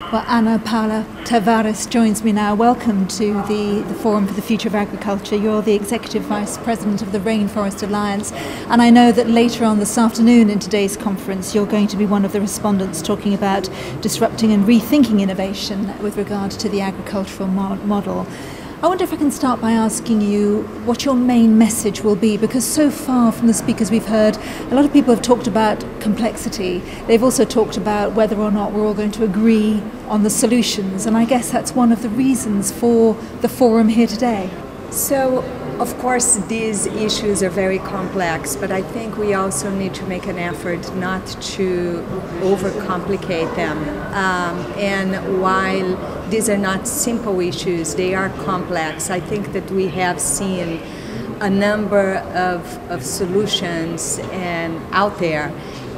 Well, Ana Paula Tavares joins me now. Welcome to the, the Forum for the Future of Agriculture. You're the Executive Vice President of the Rainforest Alliance, and I know that later on this afternoon in today's conference, you're going to be one of the respondents talking about disrupting and rethinking innovation with regard to the agricultural model. I wonder if I can start by asking you what your main message will be, because so far from the speakers we've heard, a lot of people have talked about complexity. They've also talked about whether or not we're all going to agree on the solutions, and I guess that's one of the reasons for the forum here today. So, of course, these issues are very complex, but I think we also need to make an effort not to overcomplicate them. Um, and while these are not simple issues, they are complex, I think that we have seen a number of, of solutions and out there.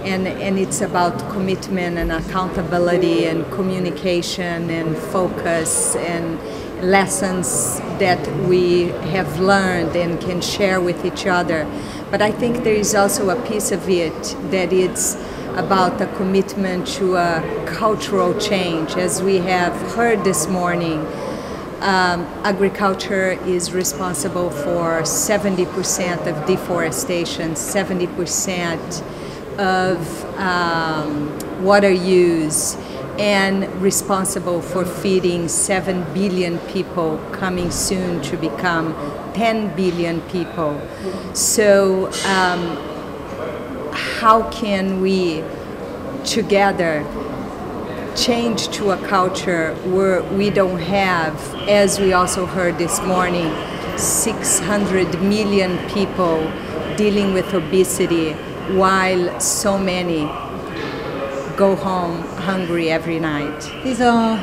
And, and it's about commitment and accountability and communication and focus and lessons that we have learned and can share with each other. But I think there is also a piece of it that it's about a commitment to a cultural change. As we have heard this morning, um, agriculture is responsible for 70% of deforestation, 70% of um, water use and responsible for feeding 7 billion people, coming soon to become 10 billion people. So, um, how can we together change to a culture where we don't have, as we also heard this morning, 600 million people dealing with obesity while so many go home hungry every night. These are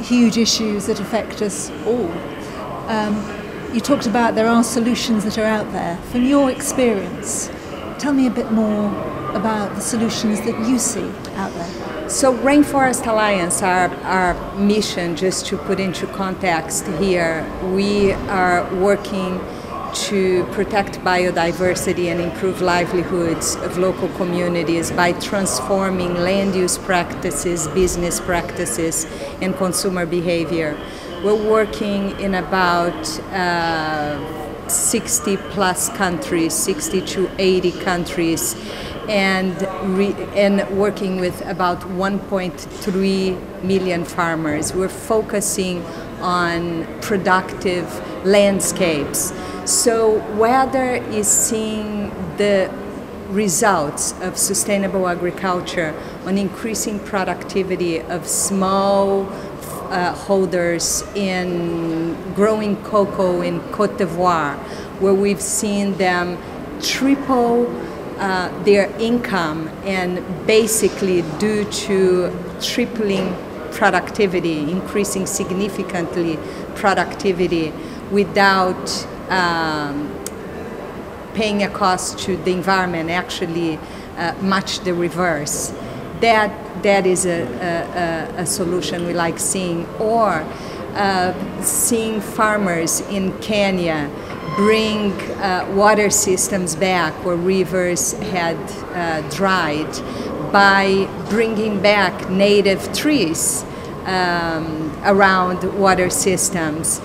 huge issues that affect us all. Um, you talked about there are solutions that are out there. From your experience, tell me a bit more about the solutions that you see out there. So, Rainforest Alliance, our, our mission, just to put into context here, we are working to protect biodiversity and improve livelihoods of local communities by transforming land use practices, business practices, and consumer behavior. We're working in about uh, 60 plus countries, 60 to 80 countries, and, and working with about 1.3 million farmers. We're focusing on productive landscapes. So weather is seeing the results of sustainable agriculture on increasing productivity of small uh, holders in growing cocoa in Cote d'Ivoire, where we've seen them triple uh, their income and basically due to tripling productivity, increasing significantly productivity without um, paying a cost to the environment, actually uh, much the reverse. That, that is a, a, a solution we like seeing. Or uh, seeing farmers in Kenya bring uh, water systems back where rivers had uh, dried by bringing back native trees um, around water systems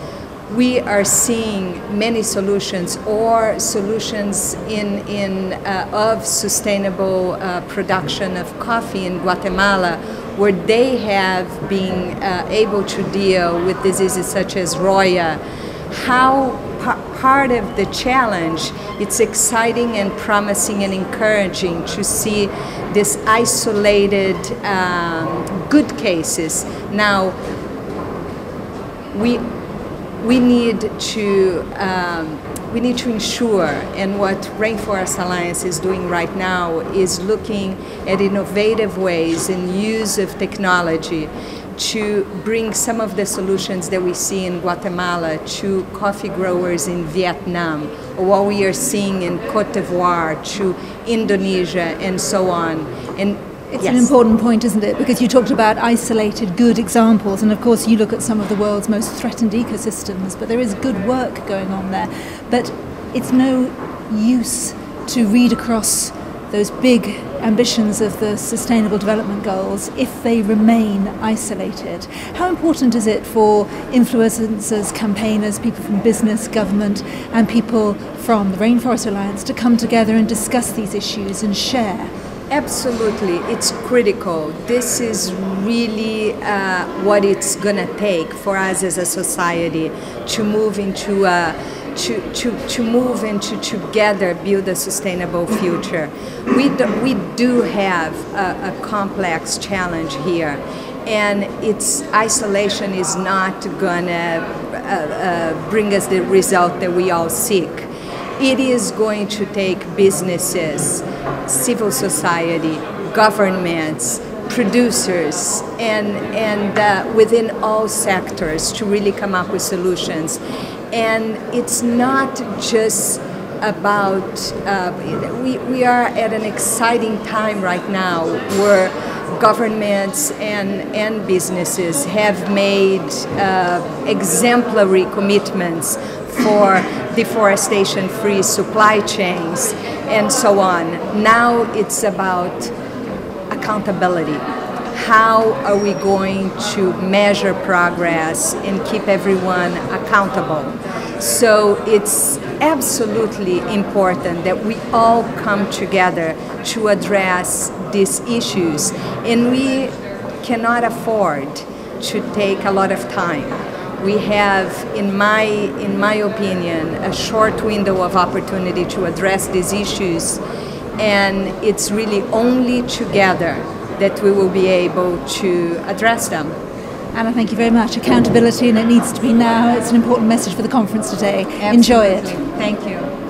we are seeing many solutions or solutions in, in uh, of sustainable uh, production of coffee in Guatemala where they have been uh, able to deal with diseases such as roya. How part of the challenge, it's exciting and promising and encouraging to see this isolated um, good cases. Now, we we need to um, we need to ensure, and what Rainforest Alliance is doing right now is looking at innovative ways and use of technology to bring some of the solutions that we see in Guatemala to coffee growers in Vietnam, or what we are seeing in Cote d'Ivoire to Indonesia and so on. And it's yes. an important point, isn't it? Because you talked about isolated good examples, and of course, you look at some of the world's most threatened ecosystems, but there is good work going on there. But it's no use to read across those big ambitions of the Sustainable Development Goals if they remain isolated? How important is it for influencers, campaigners, people from business, government, and people from the Rainforest Alliance to come together and discuss these issues and share? Absolutely, it's critical. This is really uh, what it's going to take for us as a society to move into a to, to, to move and to together build a sustainable future. We do, we do have a, a complex challenge here and its isolation is not going to uh, uh, bring us the result that we all seek. It is going to take businesses, civil society, governments, producers, and, and uh, within all sectors to really come up with solutions. And it's not just about, uh, we, we are at an exciting time right now where governments and, and businesses have made uh, exemplary commitments for deforestation free supply chains and so on. Now it's about accountability. How are we going to measure progress and keep everyone accountable? So it's absolutely important that we all come together to address these issues, and we cannot afford to take a lot of time. We have, in my, in my opinion, a short window of opportunity to address these issues, and it's really only together that we will be able to address them. Ana, thank you very much. Accountability, and it needs to be now. It's an important message for the conference today. Absolutely. Enjoy it. Thank you.